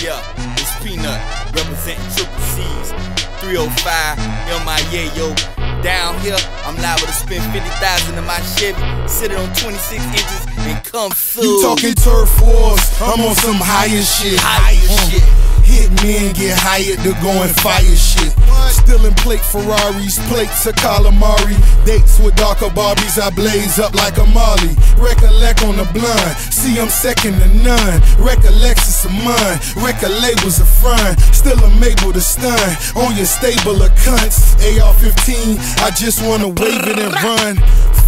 Yeah, it's Peanut representing Triple C's. 305 MIA, yo. Down here, I'm liable to spend 50,000 in my Chevy, sit it on 26 inches, and come through. You talking turf wars? I'm on some higher shit. Higher shit. Hit men get hired to go and fire shit. Stealing plate Ferraris, plates of calamari. Dates with darker Barbies, I blaze up like a Molly. Recollect on the blind, see I'm second to none. Recollect is a mine, recollect was a front. Still I'm able to stun on your stable of cunts. AR 15, I just wanna wave it and run.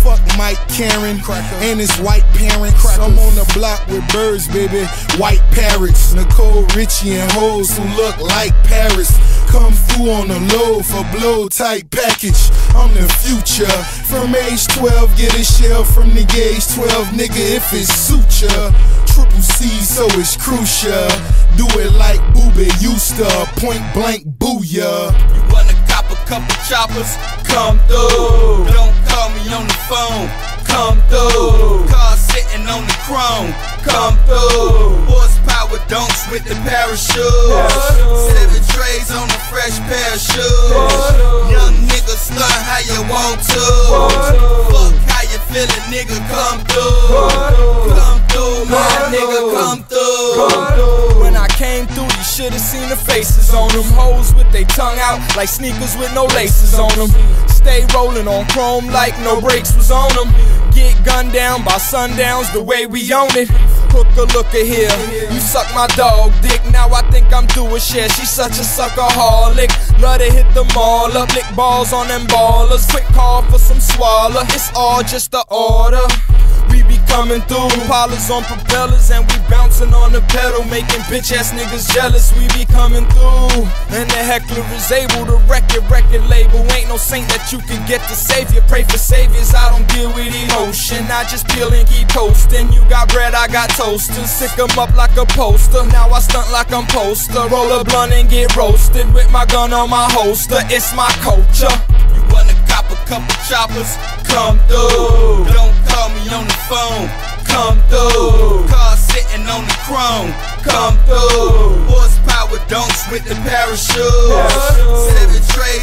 Fuck Mike Karen and his white parents. I'm on the block with birds, baby. White parrots. Nicole Richie and hoes who look like Paris. Come through on the low for blow type package. I'm the future. From age 12, get a shell from the age 12, nigga, if it suits ya. Triple C, so it's crucial. Do it like Booby used to. Point blank, booyah. You wanna cop a couple choppers? Come through. Don't call me on the phone. Come through. Car sitting on the chrome. Come through. Horsepower donks with the parachute. Seven trays on a fresh pair of shoes. Young nigga stunt how you want to. Fuck how you feeling, nigga. Come through. Come through, my nigga. Come through. Should've seen the faces on them. Hoes with they tongue out like sneakers with no laces on them. Stay rolling on chrome like no brakes was on them. Get gunned down by sundowns the way we own it. Hook a look at here. You suck my dog dick. Now I think I'm doing shit. She's such a suckaholic. Love to hit them all up. Lick balls on them ballers. Quick call for some swallow. It's all just the order. We be coming through, Impalas on propellers, and we bouncing on the making bitch ass niggas jealous. We be coming through, and the heckler is able to wreck your record label. Ain't no saint that you can get to save you. Pray for saviors, I don't deal with emotion. I just peel and keep toasting. You got bread, I got toasters. Sick 'em up like a poster. Now I stunt like I'm poster. Roll a blunt and get roasted with my gun on my holster. It's my culture. You wanna cop a couple choppers? Come through. Don't call me on the phone. Come through. Car sitting on the chrome. Come through. Horsepower donks with the parachute. Seven trays